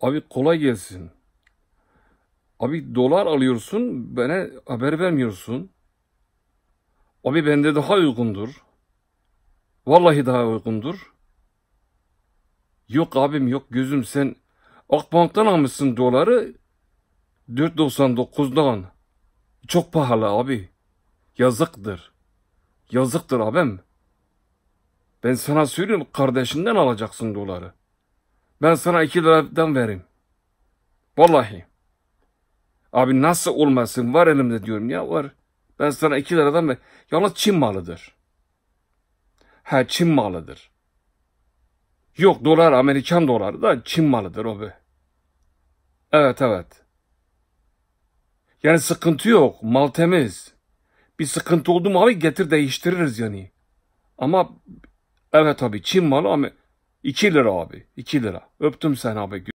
Abi kolay gelsin. Abi dolar alıyorsun, bana haber vermiyorsun. Abi bende daha uygundur. Vallahi daha uygundur. Yok abim yok gözüm sen Akbank'tan almışsın doları 4.99'dan. Çok pahalı abi. Yazıktır. Yazıktır abim. Ben sana söylüyorum kardeşinden alacaksın doları. Ben sana 2 liradan vereyim. Vallahi. Abi nasıl olmasın var elimde diyorum ya var. Ben sana 2 liradan ver. Yalnız Çin malıdır. Ha Çin malıdır. Yok dolar Amerikan doları da Çin malıdır o be. Evet evet. Yani sıkıntı yok. Mal temiz. Bir sıkıntı oldu mu abi getir değiştiririz yani. Ama evet abi Çin malı ama 2 lira abi. 2 lira. Öptüm sen abi.